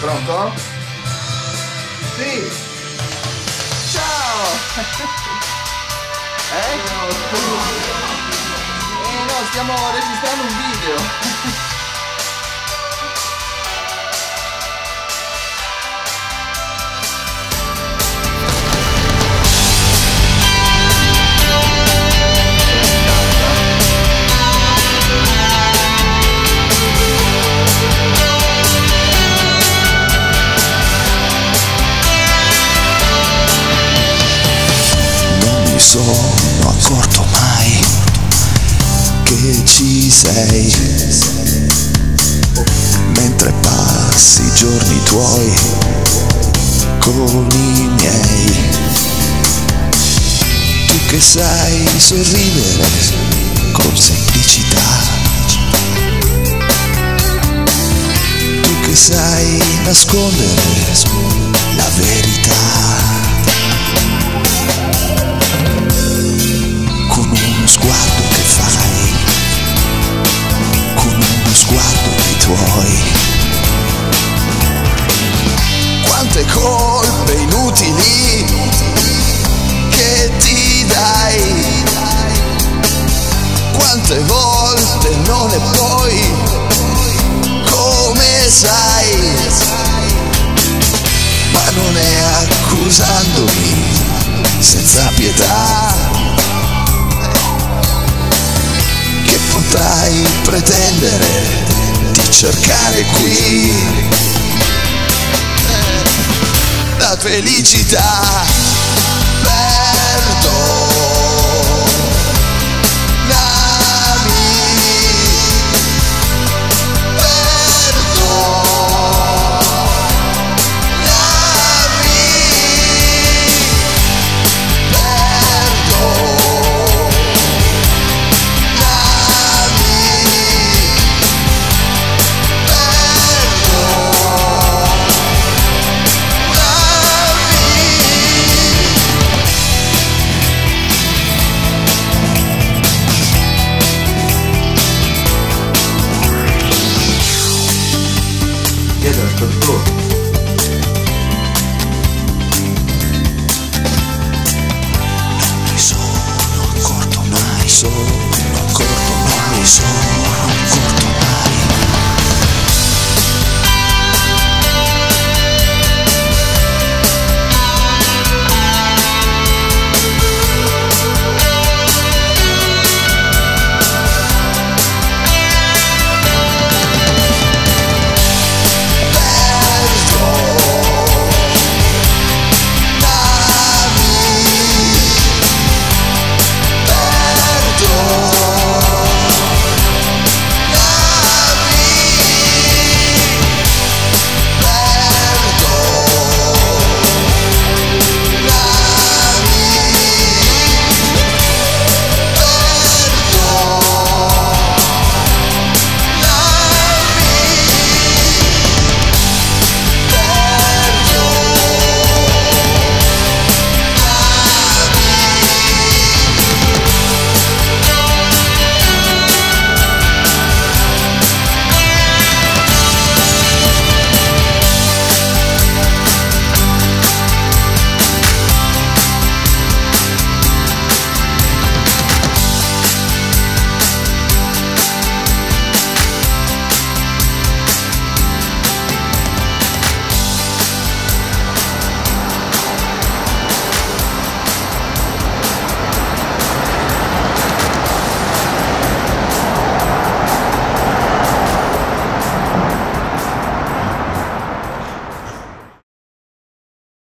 Pronto? Sì. Ciao. Eh? Eh no, stiamo registrando un video. Sono accorto mai che ci sei mentre passi i giorni tuoi con i miei. Tu che sai sorridere con semplicità. Tu che sai nascondere tuoi. Quante colpe inutili che ti dai, quante volte non è poi come sai, ma non è accusandomi senza pietà potrai pretendere cercare qui la felicità. Dietro il contorno. mi sono accorto mai, sono accorto mai, sono accorto